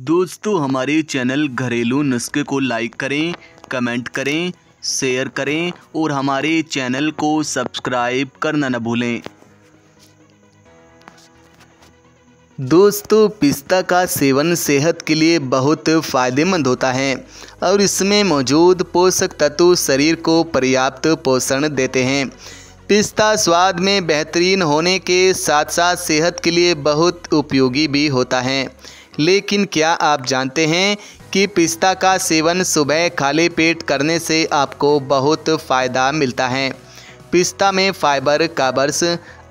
दोस्तों, हमारे चैनल घरेलू नुस्खे को लाइक करें कमेंट करें शेयर करें और हमारे चैनल को सब्सक्राइब करना न भूलें। दोस्तों, पिस्ता का सेवन सेहत के लिए बहुत फ़ायदेमंद होता है और इसमें मौजूद पोषक तत्व शरीर को पर्याप्त पोषण देते हैं। पिस्ता स्वाद में बेहतरीन होने के साथ साथ सेहत के लिए बहुत उपयोगी भी होता है। लेकिन क्या आप जानते हैं कि पिस्ता का सेवन सुबह खाली पेट करने से आपको बहुत फ़ायदा मिलता है? पिस्ता में fibre carbs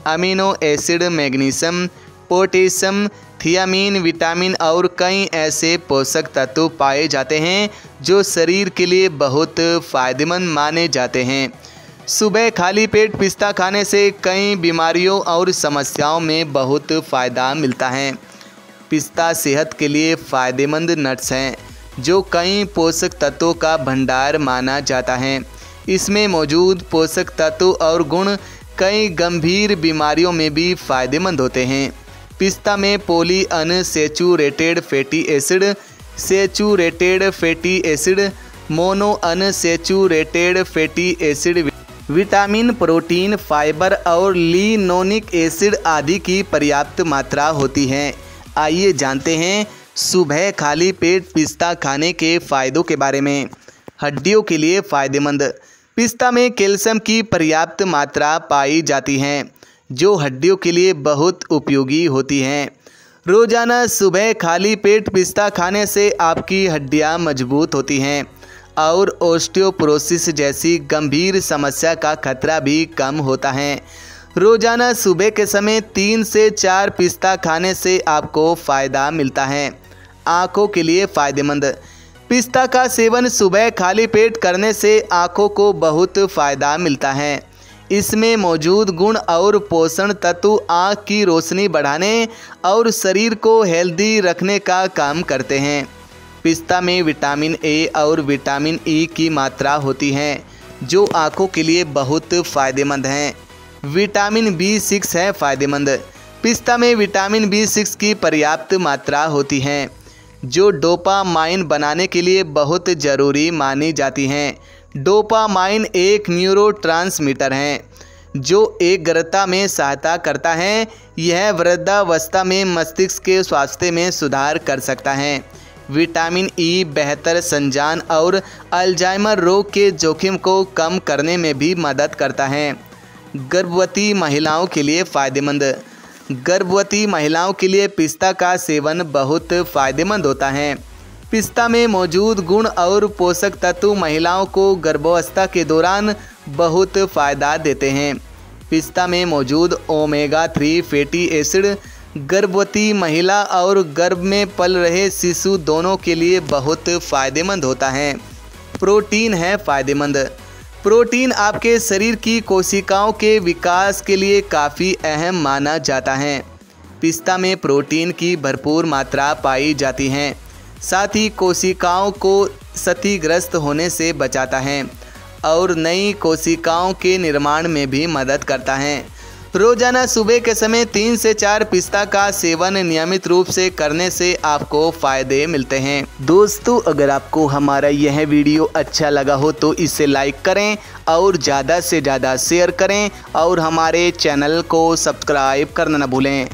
amino acid, magnesium, potassium, thiamine, vitamin और कई ऐसे पोषक तत्व पाए जाते हैं जो शरीर के लिए बहुत फ़ायदेमंद माने जाते हैं। सुबह खाली पेट पिस्ता खाने से कई बीमारियों और समस्याओं में बहुत फ़ायदा मिलता है। पिस्ता सेहत के लिए फ़ायदेमंद नट्स हैं, जो कई पोषक तत्वों का भंडार माना जाता है। इसमें मौजूद पोषक तत्व और गुण कई गंभीर बीमारियों में भी फ़ायदेमंद होते हैं। पिस्ता में polyunsaturated fatty acid, saturated fatty acid, monounsaturated fatty acid, vitamin, protein, fibre और लीनोनिक एसिड आदि की पर्याप्त मात्रा होती है। आइए जानते हैं सुबह खाली पेट पिस्ता खाने के फ़ायदों के बारे में। हड्डियों के लिए फ़ायदेमंद। पिस्ता में कैल्शियम की पर्याप्त मात्रा पाई जाती है, जो हड्डियों के लिए बहुत उपयोगी होती हैं। रोज़ाना सुबह खाली पेट पिस्ता खाने से आपकी हड्डियाँ मज़बूत होती हैं और ओस्टियोप्रोसिस जैसी गंभीर समस्या का खतरा भी कम होता है। रोज़ाना सुबह के समय तीन से चार पिस्ता खाने से आपको फ़ायदा मिलता है। आँखों के लिए फ़ायदेमंद। पिस्ता का सेवन सुबह खाली पेट करने से आँखों को बहुत फ़ायदा मिलता है। इसमें मौजूद गुण और पोषण तत्व आँख की रोशनी बढ़ाने और शरीर को हेल्दी रखने का काम करते हैं। पिस्ता में विटामिन ए और विटामिन ई e की मात्रा होती है, जो आँखों के लिए बहुत फ़ायदेमंद हैं। विटामिन बी सिक्स है, फ़ायदेमंद। पिस्ता में विटामिन बी सिक्स की पर्याप्त मात्रा होती है, जो डोपामाइन बनाने के लिए बहुत ज़रूरी मानी जाती हैं। डोपामाइन एक न्यूरोट्रांसमीटर हैं, जो एकाग्रता में सहायता करता है। यह वृद्धावस्था में मस्तिष्क के स्वास्थ्य में सुधार कर सकता है। विटामिन ई बेहतर संजान और अल्जाइमर रोग के जोखिम को कम करने में भी मदद करता है। गर्भवती महिलाओं के लिए फ़ायदेमंद। गर्भवती महिलाओं के लिए पिस्ता का सेवन बहुत फ़ायदेमंद होता है। पिस्ता में मौजूद गुण और पोषक तत्व महिलाओं को गर्भावस्था के दौरान बहुत फ़ायदा देते हैं। पिस्ता में मौजूद ओमेगा थ्री फैटी एसिड गर्भवती महिला और गर्भ में पल रहे शिशु दोनों के लिए बहुत फ़ायदेमंद होता है। प्रोटीन है फ़ायदेमंद। प्रोटीन आपके शरीर की कोशिकाओं के विकास के लिए काफ़ी अहम माना जाता है। पिस्ता में प्रोटीन की भरपूर मात्रा पाई जाती है। साथ ही कोशिकाओं को क्षतिग्रस्त होने से बचाता है और नई कोशिकाओं के निर्माण में भी मदद करता है। रोज़ाना सुबह के समय तीन से चार पिस्ता का सेवन नियमित रूप से करने से आपको फ़ायदे मिलते हैं। दोस्तों, अगर आपको हमारा यह वीडियो अच्छा लगा हो तो इसे लाइक करें और ज़्यादा से ज़्यादा शेयर करें और हमारे चैनल को सब्सक्राइब करना न भूलें।